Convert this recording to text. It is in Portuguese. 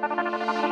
Música